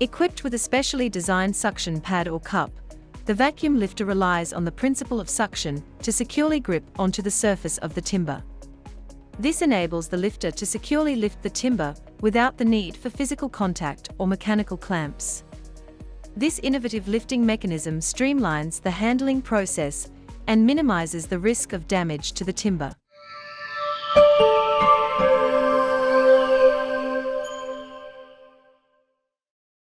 Equipped with a specially designed suction pad or cup, the vacuum lifter relies on the principle of suction to securely grip onto the surface of the timber. This enables the lifter to securely lift the timber without the need for physical contact or mechanical clamps. This innovative lifting mechanism streamlines the handling process and minimizes the risk of damage to the timber.